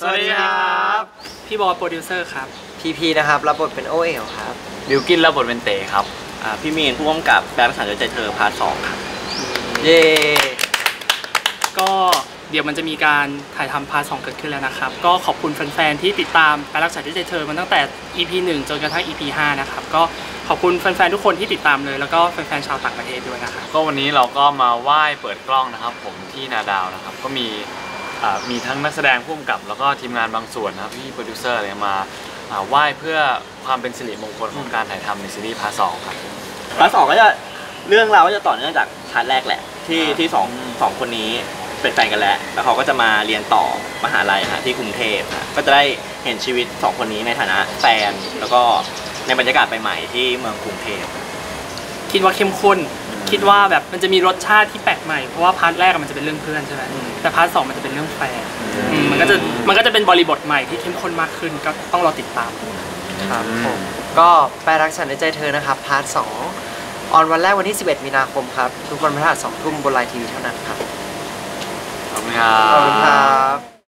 สวัสดีครับ พี่บอยโปรดิวเซอร์ครับ พีพีนะครับ รับบทเป็นโอ้เอ๋วครับ บิวกิ้นรับบทเป็นเต๋ครับ อ่าพี่มีนผู้กำกับแปลรักฉันด้วยใจเธอ part สองครับเย่่ก็เดี๋ยวมันจะมีการถ่ายทำ part สองเกิดขึ้นแล้วนะครับ ก็ขอบคุณแฟนๆที่ติดตามแปลรักฉันด้วยใจเธอมาตั้งแต่ EP 1 จนกระทั่ง EP 5 นะครับ ก็ขอบคุณแฟนๆทุกคนที่ติดตามเลย แล้วก็แฟนๆชาวต่างประเทศด้วยนะครับ ก็วันนี้เราก็มาไหว้เปิดกล้องนะครับ ผมที่นาดาวนะครับ ก็มีอ่า มีทั้งนักแสดงผู้กำกับ แล้วก็ทีมงานบางส่วนนะครับพี่โปรดิวเซอร์อะไรมาไหว้เพื่อความเป็นสิริมงคลของการถ่ายทำในซีรีส์ part สองครับ part สองก็จะเรื่องราวก็จะต่อเนื่องจาก part แรกแหละ ที่ที่สองสองคนนี้เป็นแฟนกันแล้ว แล้วเขาก็จะมาเรียนต่อมหาลัยฮะที่กรุงเทพก็จะได้เห็นชีวิตสองคนนี้ในฐานะแฟนแล้วก็ในบรรยากาศใหม่ๆที่เมืองกรุงเทพคิดว่าเข้มข้น คิดว่าแบบมันจะมีรสชาติที่แปลกใหม่เพราะว่า part แรกอะมันจะเป็นเรื่องเพื่อนใช่ไหมอืมแต่ part สองมันจะเป็นเรื่องแฟนอืมมันก็จะมันก็จะเป็นบริบทใหม่ที่เข้มข้นมากขึ้นก็ต้องรอติดตามครับผมก็แปลรักฉันด้วยใจเธอนะครับ part สอง on วันแรกวันที่ 11 มีนาคมครับ ทุกวันพฤหัสสองทุ่มบน LINE TV เท่านั้นครับขอบคุณครัขอบคุณครับบ